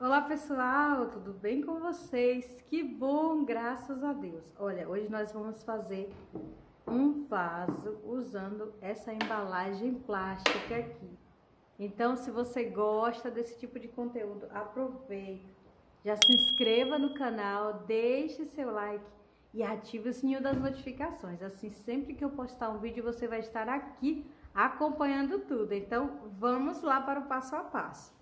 Olá pessoal, tudo bem com vocês? Que bom, graças a Deus. Olha, hoje nós vamos fazer um vaso usando essa embalagem plástica aqui. Então, se você gosta desse tipo de conteúdo, aproveita, já se inscreva no canal, deixe seu like e ative o sininho das notificações. Assim, sempre que eu postar um vídeo, você vai estar aqui acompanhando tudo. Então, vamos lá para o passo a passo.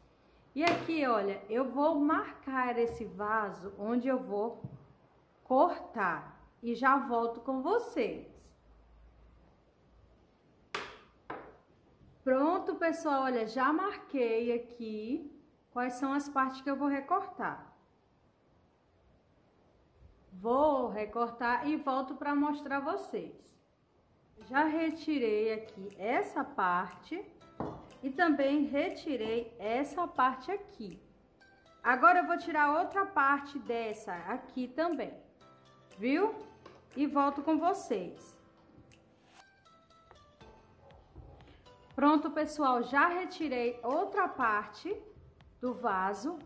E aqui, olha, eu vou marcar esse vaso onde eu vou cortar e já volto com vocês. Pronto, pessoal, olha, já marquei aqui quais são as partes que eu vou recortar. Vou recortar e volto para mostrar vocês. Já retirei aqui essa parte e também retirei essa parte aqui. Agora eu vou tirar outra parte dessa aqui também, viu? E volto com vocês. Pronto, pessoal, já retirei outra parte do vaso.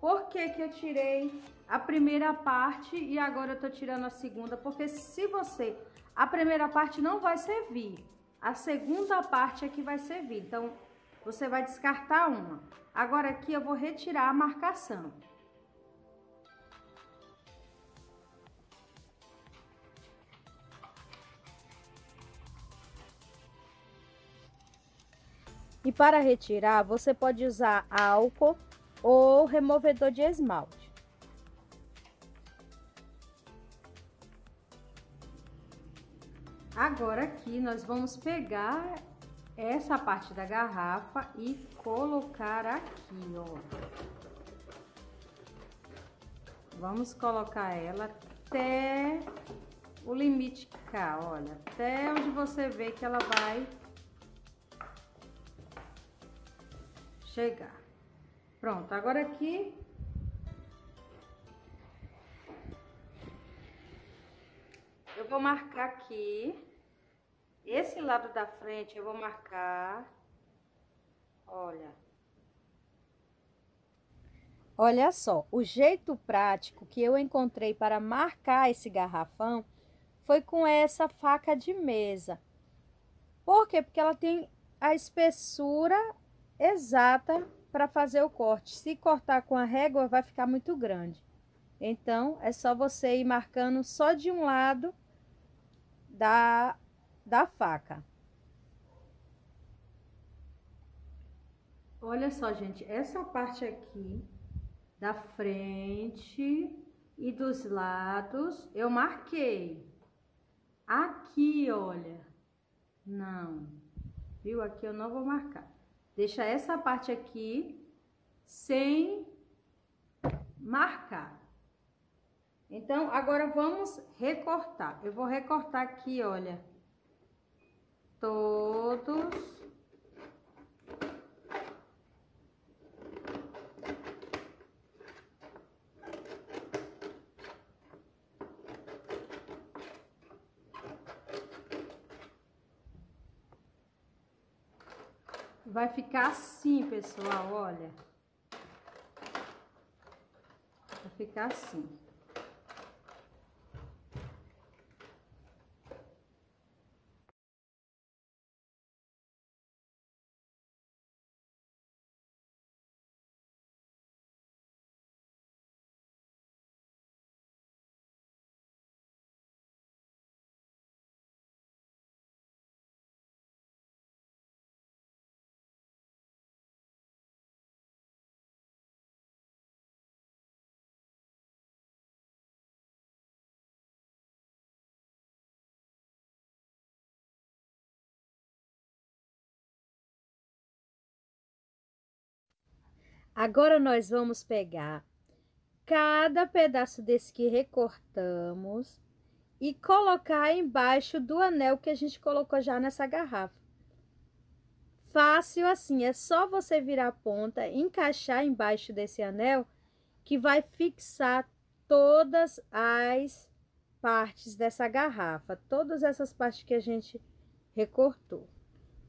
Por que que eu tirei a primeira parte e agora eu tô tirando a segunda? Porque se você... A primeira parte não vai servir, a segunda parte é que vai servir. Então, você vai descartar uma. Agora aqui eu vou retirar a marcação. E para retirar, você pode usar álcool ou removedor de esmalte. Agora aqui nós vamos pegar essa parte da garrafa e colocar aqui, ó. Vamos colocar ela até o limite cá, olha, até onde você vê que ela vai chegar. Pronto, agora aqui eu vou marcar aqui esse lado da frente eu vou marcar, olha. Olha só, o jeito prático que eu encontrei para marcar esse garrafão foi com essa faca de mesa. Por quê? Porque ela tem a espessura exata para fazer o corte. Se cortar com a régua, vai ficar muito grande. Então, é só você ir marcando só de um lado da da faca. Olha só, gente, essa parte aqui da frente e dos lados eu marquei. Aqui, olha, não, viu? Aqui eu não vou marcar. Deixa essa parte aqui sem marcar. Então, agora vamos recortar. Eu vou recortar aqui, olha, todos. Vai ficar assim, pessoal, olha. Vai ficar assim. Agora nós vamos pegar cada pedaço desse que recortamos e colocar embaixo do anel que a gente colocou já nessa garrafa. Fácil assim, é só você virar a ponta, encaixar embaixo desse anel que vai fixar todas as partes dessa garrafa, todas essas partes que a gente recortou.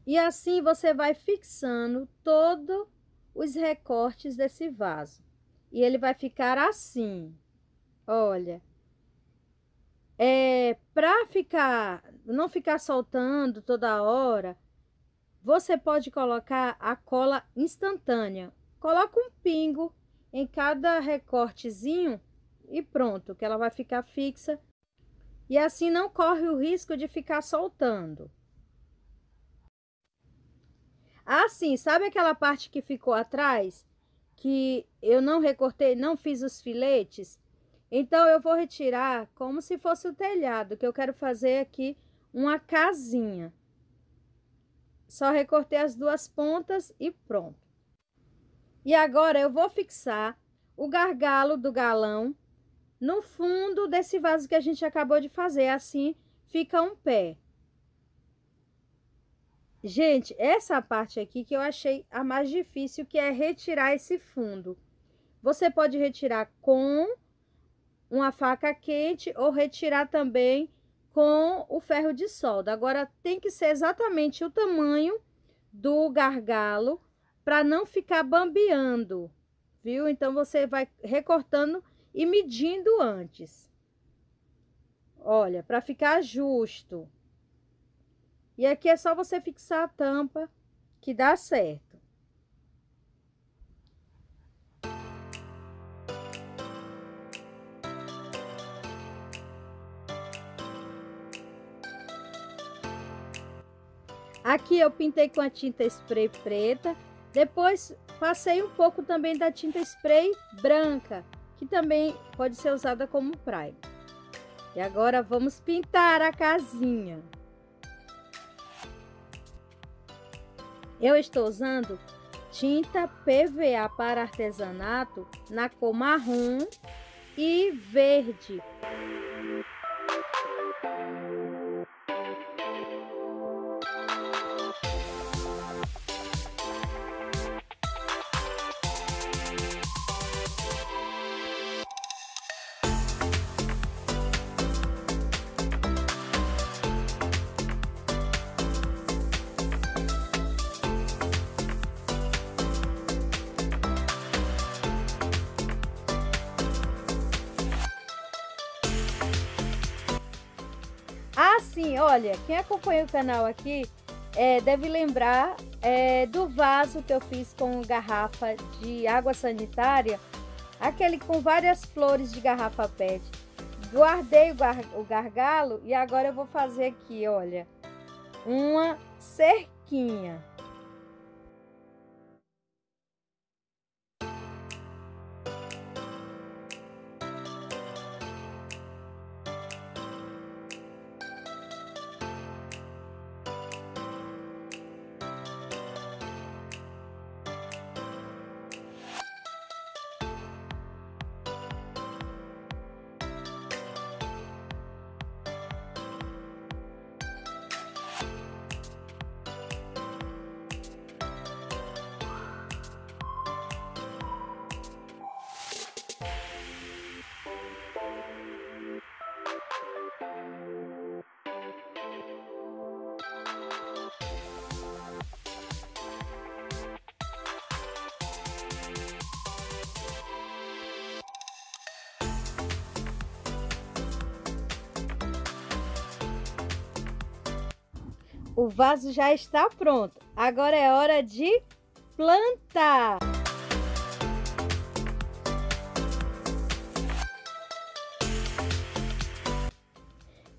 E assim você vai fixando todo os recortes desse vaso. e ele vai ficar assim. Olha. É, para ficar, não ficar soltando toda hora, você pode colocar a cola instantânea. Coloca um pingo em cada recortezinho e pronto, que ela vai ficar fixa. E assim não corre o risco de ficar soltando. Assim, sabe aquela parte que ficou atrás? Que eu não recortei, não fiz os filetes? Então, eu vou retirar como se fosse o telhado, que eu quero fazer aqui uma casinha. Só recortei as duas pontas e pronto. E agora eu vou fixar o gargalo do galão no fundo desse vaso que a gente acabou de fazer. Assim fica um pé. Gente, essa parte aqui que eu achei a mais difícil, que é retirar esse fundo. Você pode retirar com uma faca quente ou retirar também com o ferro de solda. Agora, tem que ser exatamente o tamanho do gargalo para não ficar bambeando, viu? Então, você vai recortando e medindo antes. Olha, para ficar justo. E aqui é só você fixar a tampa que dá certo. Aqui eu pintei com a tinta spray preta, depois passei um pouco também da tinta spray branca, que também pode ser usada como primer. E agora vamos pintar a casinha. Eu estou usando tinta PVA para artesanato na cor marrom e verde. Assim, olha, quem acompanha o canal aqui é, deve lembrar é, do vaso que eu fiz com garrafa de água sanitária, aquele com várias flores de garrafa PET. Guardei o, gar o gargalo e agora eu vou fazer aqui, olha, uma cerquinha. O vaso já está pronto. Agora é hora de plantar.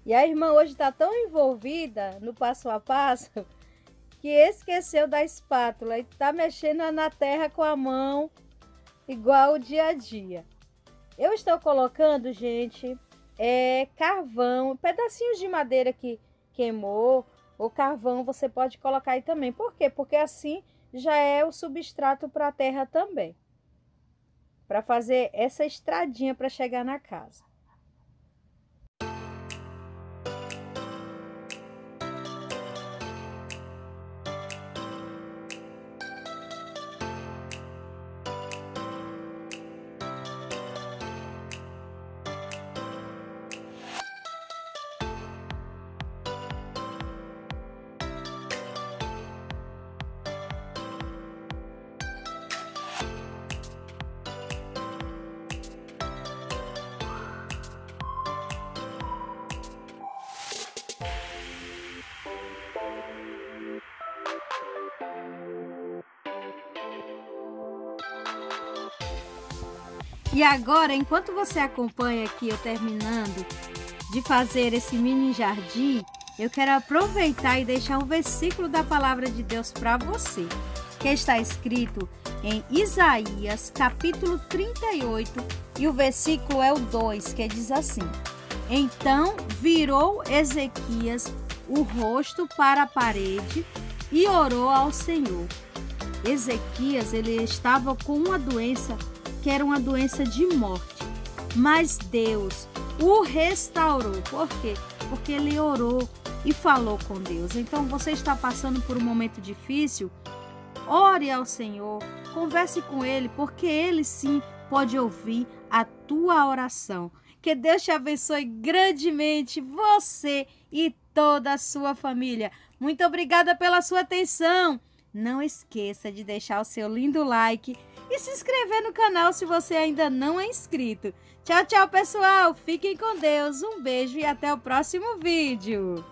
E a irmã hoje está tão envolvida no passo a passo que esqueceu da espátula e está mexendo na terra com a mão, igual o dia a dia. Eu estou colocando, gente, é, carvão, pedacinhos de madeira que queimou, o carvão você pode colocar aí também. Por quê? Porque assim já é o substrato para a terra também. Para fazer essa estradinha para chegar na casa. E agora, enquanto você acompanha aqui eu terminando de fazer esse mini jardim, eu quero aproveitar e deixar um versículo da palavra de Deus para você, que está escrito em Isaías, capítulo 38, e o versículo é o 2, que diz assim: Então virou Ezequias o rosto para a parede e orou ao Senhor. Ezequias, ele estava com uma doença que era uma doença de morte, mas Deus o restaurou. Por quê? Porque ele orou e falou com Deus. Então você está passando por um momento difícil? Ore ao Senhor, converse com Ele, porque Ele sim pode ouvir a tua oração. Que Deus te abençoe grandemente, você e toda a sua família. Muito obrigada pela sua atenção. Não esqueça de deixar o seu lindo like e se inscrever no canal se você ainda não é inscrito. Tchau, tchau, pessoal. Fiquem com Deus. Um beijo e até o próximo vídeo.